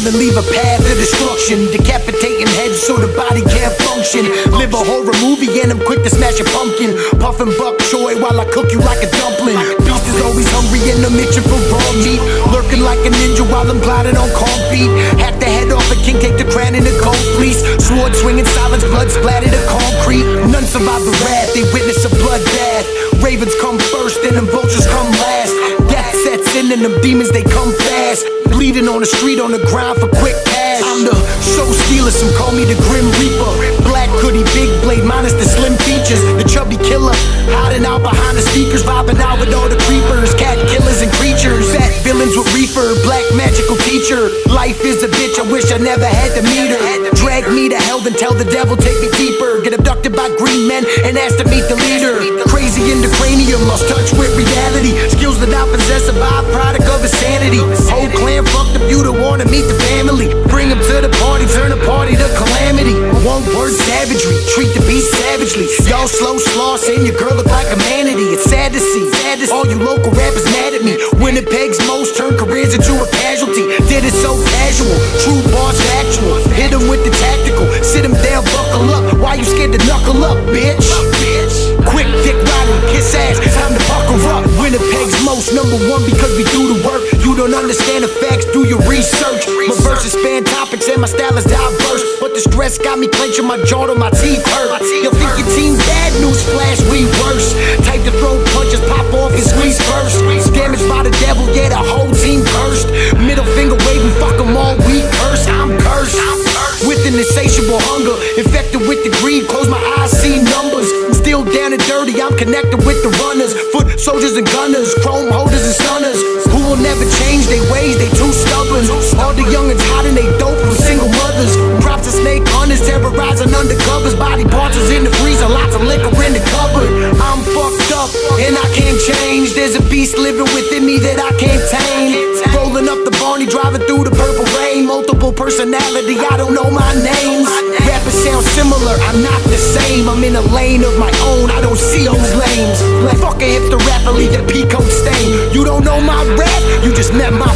and leave a path of destruction. Decapitating heads so the body can't function. Live a horror movie and I'm quick to smash a pumpkin. Puffin' buck choy while I cook you like a dumpling. Beast is always hungry and I'm itching for raw meat. Lurking like a ninja while I'm gliding on feet. Hack the head off a king, take the crown in the cold fleece. Sword swinging, silence, blood splattered the concrete. None survive the wrath, they witness a bloodbath. Ravens come first, and them vultures come last. Death sets in and them demons they come fast. Bleeding on the street on the ground for quick cash. I'm the show stealer, some call me the Grim Reaper. Black hoodie, big blade, minus the slim features. The chubby killer, hiding out behind the speakers, vibing out with all the creepers, cat killers and creatures. Fat villains with reefer, black magical teacher. Life is a bitch, I wish I never had to meet her. Drag me to hell, then tell the devil take me deeper. Get abducted by green men and ask to meet the leader. Crazy in the cranium, lost touch with reality. Skills that I possess, a byproduct wanna meet the family. Bring them to the party, turn the party to calamity. One word savagery, treat the beast savagely. Y'all slow sloth, saying your girl look like a manatee. It's sad to see. Sad to see. All you local rappers mad at me. Winnipeg's most turn careers into a casualty. Did it so casual, true boss factual. Hit 'em with the tactical, sit 'em down, buckle up. Why you scared to knuckle up, bitch? Quick dick riding, kiss ass, time to buckle up. Winnipeg's most number one because we do the work. Don't understand the facts, do your research. My verses span topics and my style is diverse. But the stress got me clenching my jaw till my teeth hurt. You think your team bad news flash, we worse. Type to throw punches, pop off and squeeze first. Damaged by the devil, yeah, the whole team cursed. Middle finger waving, fuck 'em all, we curse. I'm cursed. With an insatiable hunger, infected with the greed, close my eyes, see numbers. Still down and dirty, I'm connected with the runners, foot soldiers and gunners, chrome holders and stunners, terrorizing undercovers, body parts is in the freezer, lots of liquor in the cupboard. I'm fucked up and I can't change. There's a beast living within me that I can't tame. Rolling up the Barney, driving through the purple rain. Multiple personality, I don't know my names. Rappers sound similar, I'm not the same. I'm in a lane of my own, I don't see those lanes. Fuck a hipster rapper, leave that P-code stain. You don't know my rap, you just met my